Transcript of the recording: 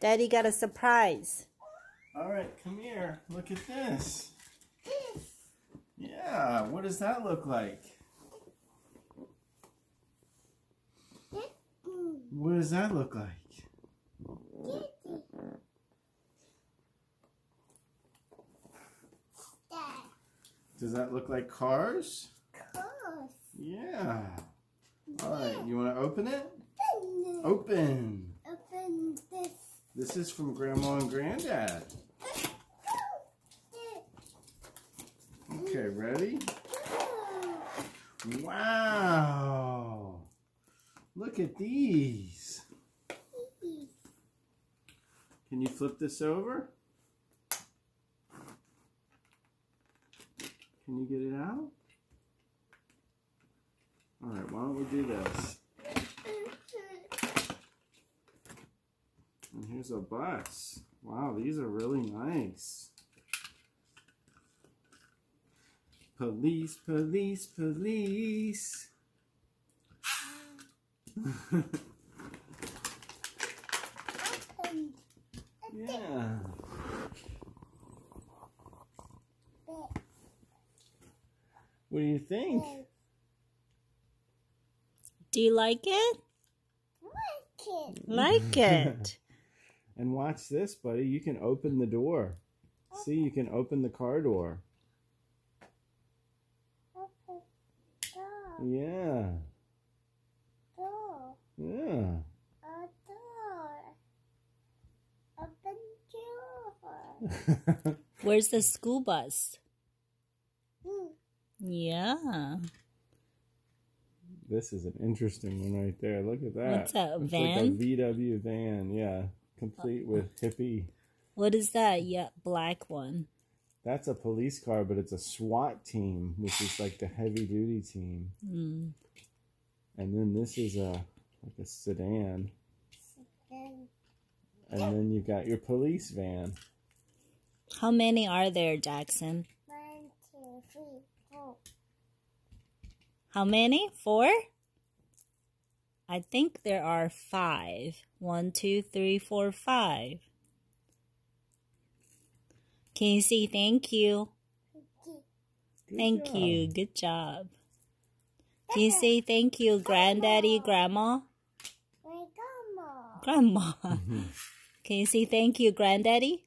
Daddy got a surprise. All right, come here. Look at this. Yeah, what does that look like? What does that look like? Does that look like cars? Cars. Yeah. All right, you want to open it? Open. Open this. Is from Grandma and Granddad. Okay, ready? Wow. Look at these. Can you flip this over? Can you get it out? All right, why don't we do this? And here's a bus. Wow, these are really nice. Police, police, police. yeah. What do you think? Do you like it? Like it. And watch this, buddy. You can open the door. See, you can open the car door. Yeah. Door. Yeah. A door. Open door. Where's the school bus? Hmm. Yeah. this is an interesting one right there. Look at that. What's that, a It's van? like a VW van, yeah. Complete with hippie. What is that? Yeah, black one. That's a police car, but it's a SWAT team, which is like the heavy duty team. Mm. And then this is a like a sedan. And then you've got your police van. How many are there, Jackson? One, two, three, four. How many? Four? I think there are five. One, two, three, four, five. Can you see thank you? Good Thank job. you. Good job. Can you say thank you, granddaddy, grandma? My grandma. Grandma. Mm-hmm. Can you say thank you, granddaddy?